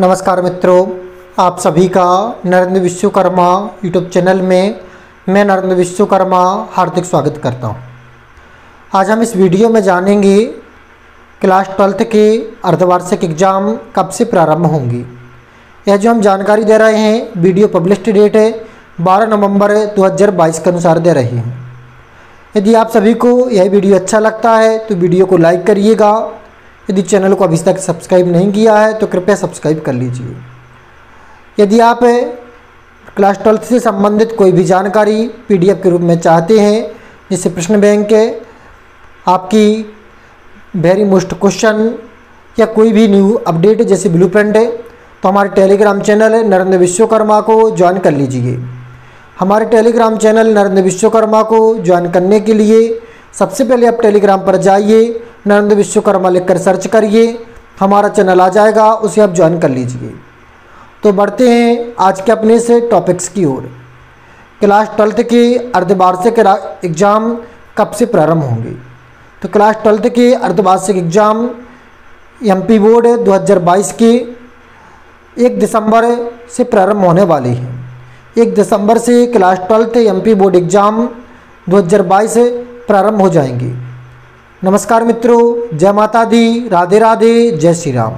नमस्कार मित्रों, आप सभी का नरेंद्र विश्वकर्मा यूट्यूब चैनल में मैं नरेंद्र विश्वकर्मा हार्दिक स्वागत करता हूँ। आज हम इस वीडियो में जानेंगे क्लास ट्वेल्थ के अर्धवार्षिक एग्ज़ाम कब से प्रारंभ होंगी यह जो हम जानकारी दे रहे हैं, वीडियो पब्लिश डेट है 12 नवंबर 2022 के अनुसार दे रहे हैं यदि आप सभी को यह वीडियो अच्छा लगता है तो वीडियो को लाइक करिएगा यदि चैनल को अभी तक सब्सक्राइब नहीं किया है तो कृपया सब्सक्राइब कर लीजिए। यदि आप क्लास ट्वेल्थ से संबंधित कोई भी जानकारी पीडीएफ के रूप में चाहते हैं, जैसे प्रश्न बैंक है, आपकी वेरी मोस्ट क्वेश्चन या कोई भी न्यू अपडेट जैसे ब्लू प्रिंट है तो हमारे टेलीग्राम चैनल नरेंद्र विश्वकर्मा को ज्वाइन कर लीजिए। हमारे टेलीग्राम चैनल नरेंद्र विश्वकर्मा को ज्वाइन करने के लिए सबसे पहले आप टेलीग्राम पर जाइए नरेंद्र विश्वकर्मा लिखकर सर्च करिए, हमारा चैनल आ जाएगा, उसे आप ज्वाइन कर लीजिए। तो बढ़ते हैं आज के अपने से टॉपिक्स की ओर। क्लास ट्वेल्थ के अर्धवार्षिक एग्ज़ाम कब से प्रारंभ होंगे? तो क्लास ट्वेल्थ के अर्धवार्षिक एग्ज़ाम एमपी बोर्ड 2022 के एक दिसंबर से प्रारंभ होने वाले हैं। एक दिसंबर से class twelfth MP board exam 2022 प्रारंभ हो जाएँगे। नमस्कार मित्रों जय माता दी राधे राधे जय श्री राम।